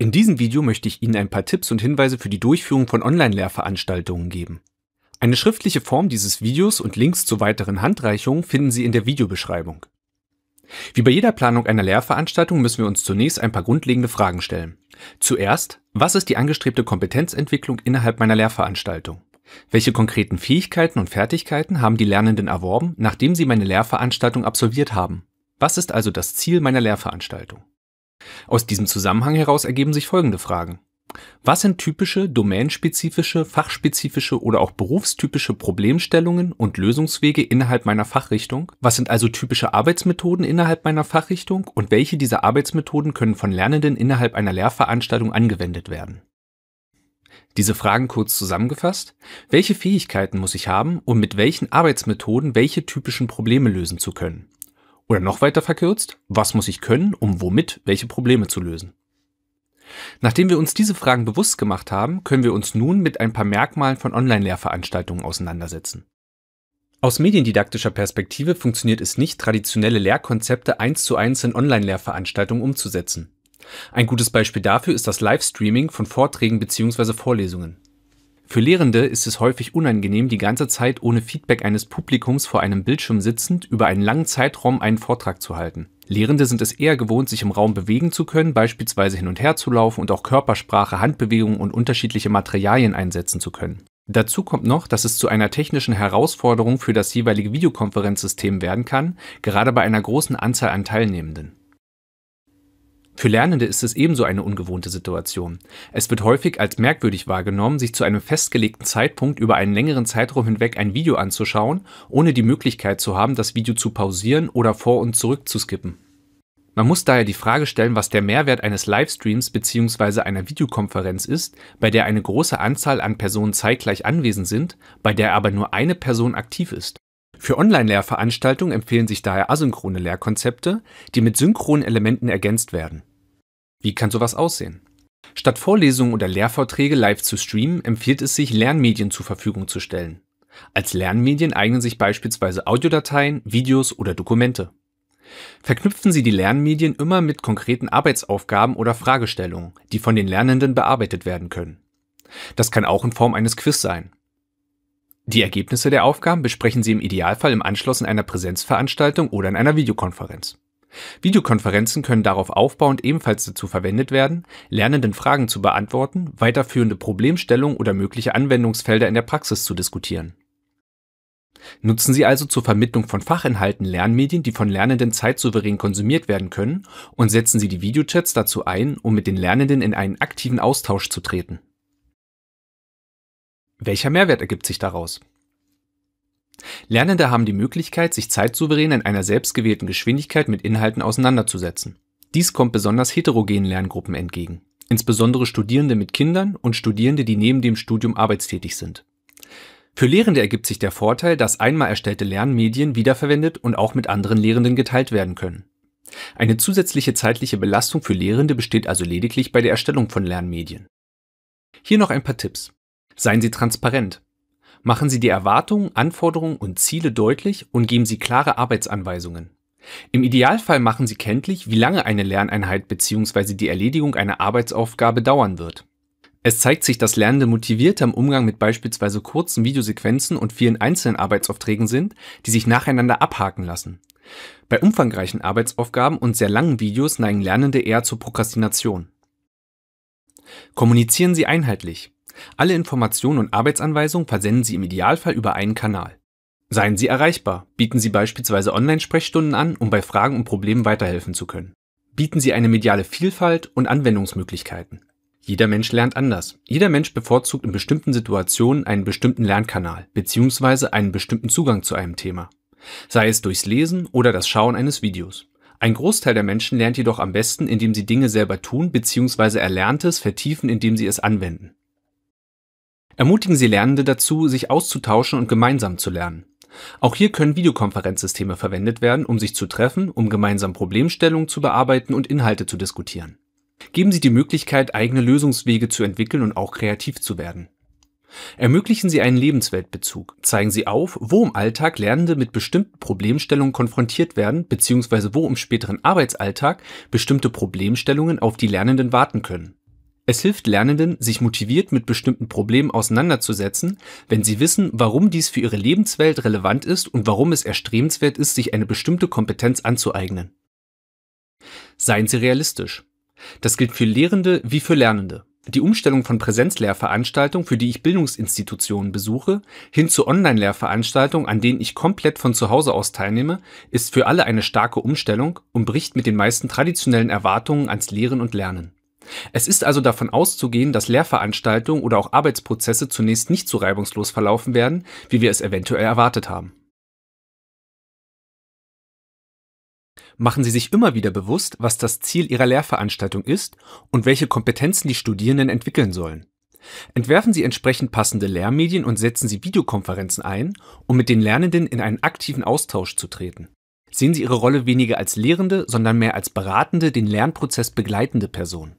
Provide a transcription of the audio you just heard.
In diesem Video möchte ich Ihnen ein paar Tipps und Hinweise für die Durchführung von Online-Lehrveranstaltungen geben. Eine schriftliche Form dieses Videos und Links zu weiteren Handreichungen finden Sie in der Videobeschreibung. Wie bei jeder Planung einer Lehrveranstaltung müssen wir uns zunächst ein paar grundlegende Fragen stellen. Zuerst, was ist die angestrebte Kompetenzentwicklung innerhalb meiner Lehrveranstaltung? Welche konkreten Fähigkeiten und Fertigkeiten haben die Lernenden erworben, nachdem sie meine Lehrveranstaltung absolviert haben? Was ist also das Ziel meiner Lehrveranstaltung? Aus diesem Zusammenhang heraus ergeben sich folgende Fragen. Was sind typische, domänenspezifische, fachspezifische oder auch berufstypische Problemstellungen und Lösungswege innerhalb meiner Fachrichtung? Was sind also typische Arbeitsmethoden innerhalb meiner Fachrichtung und welche dieser Arbeitsmethoden können von Lernenden innerhalb einer Lehrveranstaltung angewendet werden? Diese Fragen kurz zusammengefasst. Welche Fähigkeiten muss ich haben, um mit welchen Arbeitsmethoden welche typischen Probleme lösen zu können? Oder noch weiter verkürzt, was muss ich können, um womit welche Probleme zu lösen? Nachdem wir uns diese Fragen bewusst gemacht haben, können wir uns nun mit ein paar Merkmalen von Online-Lehrveranstaltungen auseinandersetzen. Aus mediendidaktischer Perspektive funktioniert es nicht, traditionelle Lehrkonzepte eins zu eins in Online-Lehrveranstaltungen umzusetzen. Ein gutes Beispiel dafür ist das Livestreaming von Vorträgen bzw. Vorlesungen. Für Lehrende ist es häufig unangenehm, die ganze Zeit ohne Feedback eines Publikums vor einem Bildschirm sitzend über einen langen Zeitraum einen Vortrag zu halten. Lehrende sind es eher gewohnt, sich im Raum bewegen zu können, beispielsweise hin und her zu laufen und auch Körpersprache, Handbewegungen und unterschiedliche Materialien einsetzen zu können. Dazu kommt noch, dass es zu einer technischen Herausforderung für das jeweilige Videokonferenzsystem werden kann, gerade bei einer großen Anzahl an Teilnehmenden. Für Lernende ist es ebenso eine ungewohnte Situation. Es wird häufig als merkwürdig wahrgenommen, sich zu einem festgelegten Zeitpunkt über einen längeren Zeitraum hinweg ein Video anzuschauen, ohne die Möglichkeit zu haben, das Video zu pausieren oder vor und zurück zu skippen. Man muss daher die Frage stellen, was der Mehrwert eines Livestreams bzw. einer Videokonferenz ist, bei der eine große Anzahl an Personen zeitgleich anwesend sind, bei der aber nur eine Person aktiv ist. Für Online-Lehrveranstaltungen empfehlen sich daher asynchrone Lehrkonzepte, die mit synchronen Elementen ergänzt werden. Wie kann sowas aussehen? Statt Vorlesungen oder Lehrvorträge live zu streamen, empfiehlt es sich, Lernmedien zur Verfügung zu stellen. Als Lernmedien eignen sich beispielsweise Audiodateien, Videos oder Dokumente. Verknüpfen Sie die Lernmedien immer mit konkreten Arbeitsaufgaben oder Fragestellungen, die von den Lernenden bearbeitet werden können. Das kann auch in Form eines Quiz sein. Die Ergebnisse der Aufgaben besprechen Sie im Idealfall im Anschluss in einer Präsenzveranstaltung oder in einer Videokonferenz. Videokonferenzen können darauf aufbauend ebenfalls dazu verwendet werden, Lernenden Fragen zu beantworten, weiterführende Problemstellungen oder mögliche Anwendungsfelder in der Praxis zu diskutieren. Nutzen Sie also zur Vermittlung von Fachinhalten Lernmedien, die von Lernenden zeitsouverän konsumiert werden können, und setzen Sie die Videochats dazu ein, um mit den Lernenden in einen aktiven Austausch zu treten. Welcher Mehrwert ergibt sich daraus? Lernende haben die Möglichkeit, sich zeitsouverän in einer selbstgewählten Geschwindigkeit mit Inhalten auseinanderzusetzen. Dies kommt besonders heterogenen Lerngruppen entgegen, insbesondere Studierende mit Kindern und Studierende, die neben dem Studium arbeitstätig sind. Für Lehrende ergibt sich der Vorteil, dass einmal erstellte Lernmedien wiederverwendet und auch mit anderen Lehrenden geteilt werden können. Eine zusätzliche zeitliche Belastung für Lehrende besteht also lediglich bei der Erstellung von Lernmedien. Hier noch ein paar Tipps. Seien Sie transparent. Machen Sie die Erwartungen, Anforderungen und Ziele deutlich und geben Sie klare Arbeitsanweisungen. Im Idealfall machen Sie kenntlich, wie lange eine Lerneinheit bzw. die Erledigung einer Arbeitsaufgabe dauern wird. Es zeigt sich, dass Lernende motivierter im Umgang mit beispielsweise kurzen Videosequenzen und vielen einzelnen Arbeitsaufträgen sind, die sich nacheinander abhaken lassen. Bei umfangreichen Arbeitsaufgaben und sehr langen Videos neigen Lernende eher zur Prokrastination. Kommunizieren Sie einheitlich. Alle Informationen und Arbeitsanweisungen versenden Sie im Idealfall über einen Kanal. Seien Sie erreichbar, bieten Sie beispielsweise Online-Sprechstunden an, um bei Fragen und Problemen weiterhelfen zu können. Bieten Sie eine mediale Vielfalt und Anwendungsmöglichkeiten. Jeder Mensch lernt anders. Jeder Mensch bevorzugt in bestimmten Situationen einen bestimmten Lernkanal bzw. einen bestimmten Zugang zu einem Thema. Sei es durchs Lesen oder das Schauen eines Videos. Ein Großteil der Menschen lernt jedoch am besten, indem sie Dinge selber tun bzw. Erlerntes vertiefen, indem sie es anwenden. Ermutigen Sie Lernende dazu, sich auszutauschen und gemeinsam zu lernen. Auch hier können Videokonferenzsysteme verwendet werden, um sich zu treffen, um gemeinsam Problemstellungen zu bearbeiten und Inhalte zu diskutieren. Geben Sie die Möglichkeit, eigene Lösungswege zu entwickeln und auch kreativ zu werden. Ermöglichen Sie einen Lebensweltbezug. Zeigen Sie auf, wo im Alltag Lernende mit bestimmten Problemstellungen konfrontiert werden, beziehungsweise wo im späteren Arbeitsalltag bestimmte Problemstellungen auf die Lernenden warten können. Es hilft Lernenden, sich motiviert mit bestimmten Problemen auseinanderzusetzen, wenn sie wissen, warum dies für ihre Lebenswelt relevant ist und warum es erstrebenswert ist, sich eine bestimmte Kompetenz anzueignen. Seien Sie realistisch. Das gilt für Lehrende wie für Lernende. Die Umstellung von Präsenzlehrveranstaltungen, für die ich Bildungsinstitutionen besuche, hin zu Online-Lehrveranstaltungen, an denen ich komplett von zu Hause aus teilnehme, ist für alle eine starke Umstellung und bricht mit den meisten traditionellen Erwartungen ans Lehren und Lernen. Es ist also davon auszugehen, dass Lehrveranstaltungen oder auch Arbeitsprozesse zunächst nicht so reibungslos verlaufen werden, wie wir es eventuell erwartet haben. Machen Sie sich immer wieder bewusst, was das Ziel Ihrer Lehrveranstaltung ist und welche Kompetenzen die Studierenden entwickeln sollen. Entwerfen Sie entsprechend passende Lehrmedien und setzen Sie Videokonferenzen ein, um mit den Lernenden in einen aktiven Austausch zu treten. Sehen Sie Ihre Rolle weniger als Lehrende, sondern mehr als beratende, den Lernprozess begleitende Person.